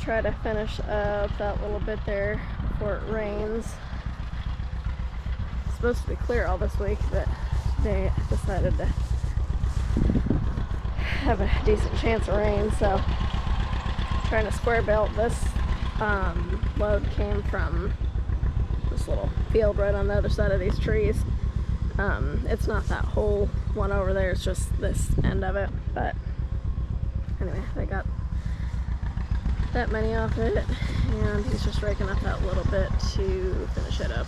try to finish up that little bit there before it rains. It's supposed to be clear all this week, but they decided to have a decent chance of rain, so trying to square belt this um, load came from this little field right on the other side of these trees. Um, it's not that whole one over there, it's just this end of it, but anyway, they got that many off it, and he's just raking up that little bit to finish it up.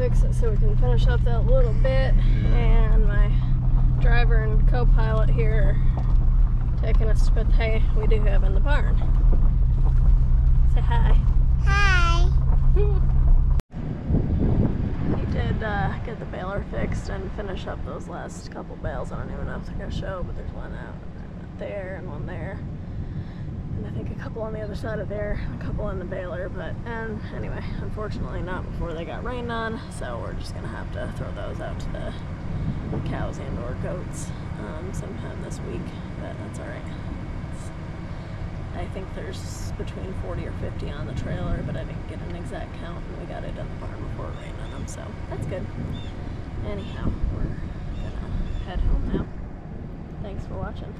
Fix it so we can finish up that little bit. And my driver and co-pilot here are taking us to put the hay we do have in the barn. Say hi. Hi. He did uh, get the baler fixed and finish up those last couple bales. I don't even know if they're gonna show, but there's one out there and one there. And I think a couple on the other side of there, a couple in the baler, but, and anyway, unfortunately not before they got rained on, so we're just gonna have to throw those out to the cows and or goats um, sometime this week, but that's alright. I think there's between 40 or 50 on the trailer, but I didn't get an exact count, and we got it in the barn before it rained on them, so that's good. Anyhow, we're gonna head home now. Thanks for watching.